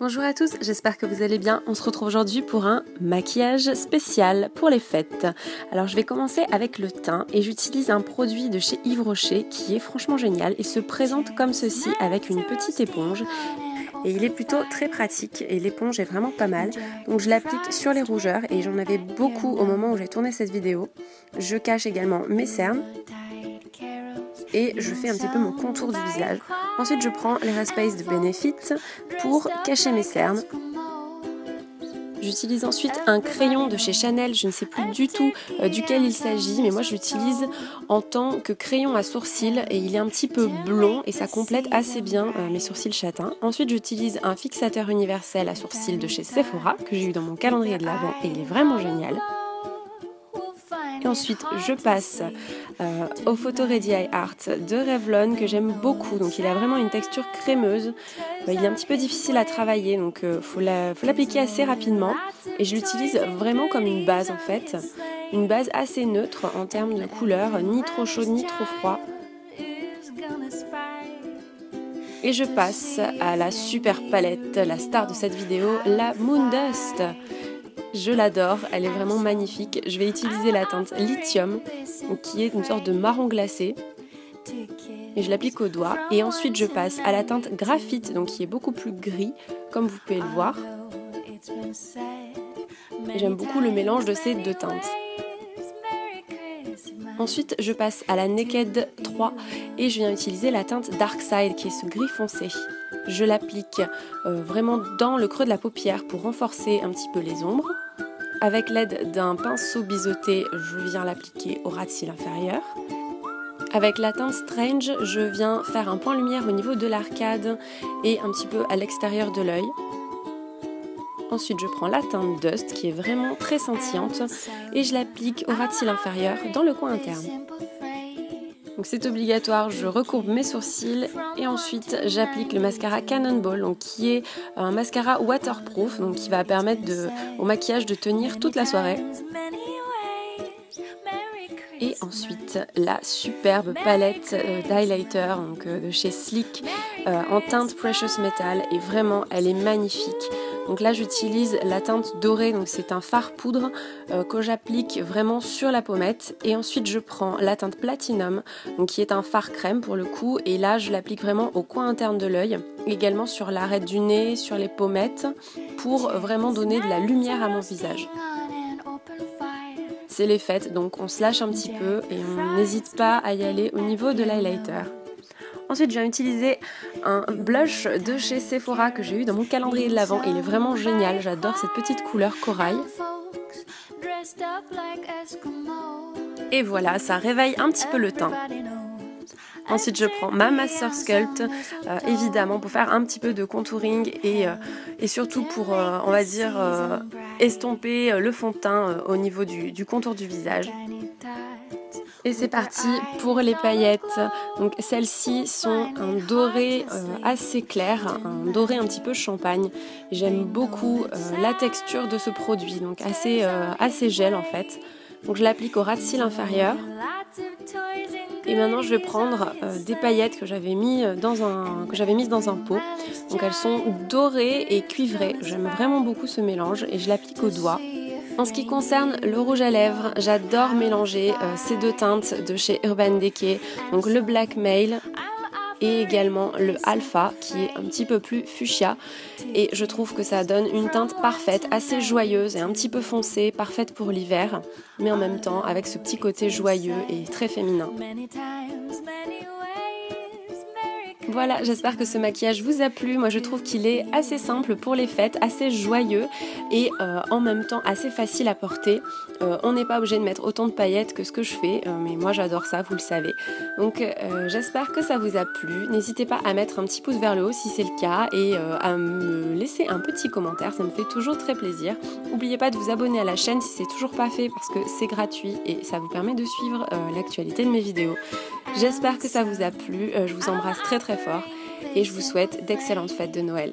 Bonjour à tous, j'espère que vous allez bien. On se retrouve aujourd'hui pour un maquillage spécial pour les fêtes. Alors je vais commencer avec le teint et j'utilise un produit de chez Yves Rocher qui est franchement génial. Il se présente comme ceci avec une petite éponge et il est plutôt très pratique et l'éponge est vraiment pas mal. Donc je l'applique sur les rougeurs et j'en avais beaucoup au moment où j'ai tourné cette vidéo. Je cache également mes cernes et je fais un petit peu mon contour du visage. Ensuite, je prends les Space de Benefit pour cacher mes cernes. J'utilise ensuite un crayon de chez Chanel, je ne sais plus du tout euh, duquel il s'agit, mais moi je l'utilise en tant que crayon à sourcils et il est un petit peu blond et ça complète assez bien euh, mes sourcils châtains. Ensuite j'utilise un fixateur universel à sourcils de chez Sephora que j'ai eu dans mon calendrier de l'avant et il est vraiment génial. Et ensuite, je passe euh, au Photo Ready Eye Art de Revlon que j'aime beaucoup. Donc, il a vraiment une texture crémeuse. Euh, il est un petit peu difficile à travailler, donc il euh, faut l'appliquer assez rapidement. Et je l'utilise vraiment comme une base en fait. Une base assez neutre en termes de couleur, ni trop chaud ni trop froid. Et je passe à la super palette, la star de cette vidéo, la Moon Dust. Je l'adore, elle est vraiment magnifique. Je vais utiliser la teinte lithium, qui est une sorte de marron glacé. Et je l'applique au doigt. Et ensuite, je passe à la teinte graphite, donc qui est beaucoup plus gris, comme vous pouvez le voir. J'aime beaucoup le mélange de ces deux teintes. Ensuite, je passe à la Naked 3 et je viens utiliser la teinte Dark Side qui est ce gris foncé. Je l'applique euh, vraiment dans le creux de la paupière pour renforcer un petit peu les ombres. Avec l'aide d'un pinceau biseauté, je viens l'appliquer au ras de cils inférieur. Avec la teinte Strange, je viens faire un point lumière au niveau de l'arcade et un petit peu à l'extérieur de l'œil. Ensuite, je prends la teinte Dust qui est vraiment très scintillante et je l'applique au ras de cils inférieur dans le coin interne. Donc c'est obligatoire, je recourbe mes sourcils et ensuite j'applique le mascara Cannonball donc qui est un mascara waterproof donc qui va permettre au maquillage de tenir toute la soirée. Et ensuite la superbe palette euh, d'highlighter euh, de chez Sleek euh, en teinte Precious Metal et vraiment elle est magnifique. Donc là j'utilise la teinte dorée, donc c'est un fard poudre euh, que j'applique vraiment sur la pommette. Et ensuite je prends la teinte Platinum, qui est un fard crème pour le coup. Et là je l'applique vraiment au coin interne de l'œil, également sur l'arête du nez, sur les pommettes, pour vraiment donner de la lumière à mon visage c'est les fêtes, donc on se lâche un petit peu et on n'hésite pas à y aller au niveau de l'highlighter. Ensuite, j'ai utilisé un blush de chez Sephora que j'ai eu dans mon calendrier de l'Avent. Il est vraiment génial, j'adore cette petite couleur corail. Et voilà, ça réveille un petit peu le teint. Ensuite, je prends ma Master Sculpt, euh, évidemment, pour faire un petit peu de contouring et, euh, surtout pour, euh, on va dire, estomper le fond de teint au niveau du contour du visage. Et c'est parti pour les paillettes. Donc celles-ci sont un doré euh, assez clair, un doré un petit peu champagne. J'aime beaucoup euh, la texture de ce produit, donc assez, euh, assez gel en fait. Donc je l'applique au ras de cils inférieur. Et maintenant je vais prendre des paillettes que j'avais mis dans un que j'avais mises dans un pot. Donc elles sont dorées et cuivrées. J'aime vraiment beaucoup ce mélange et je l'applique au doigt. En ce qui concerne le rouge à lèvres, j'adore mélanger euh, ces deux teintes de chez Urban Decay, donc le Black Mail et également le Alpha qui est un petit peu plus fuchsia et je trouve que ça donne une teinte parfaite, assez joyeuse et un petit peu foncée, parfaite pour l'hiver, mais en même temps avec ce petit côté joyeux et très féminin. Voilà, j'espère que ce maquillage vous a plu. Moi, je trouve qu'il est assez simple pour les fêtes, assez joyeux et euh, en même temps assez facile à porter. Euh, on n'est pas obligé de mettre autant de paillettes que ce que je fais, euh, mais moi j'adore ça, vous le savez. Donc, j'espère que ça vous a plu. N'hésitez pas à mettre un petit pouce vers le haut si c'est le cas et à me laisser un petit commentaire, ça me fait toujours très plaisir. N'oubliez pas de vous abonner à la chaîne si c'est toujours pas fait parce que c'est gratuit et ça vous permet de suivre l'actualité de mes vidéos. J'espère que ça vous a plu. je vous embrasse très très fort et je vous souhaite d'excellentes fêtes de Noël.